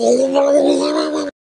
¡El bello de!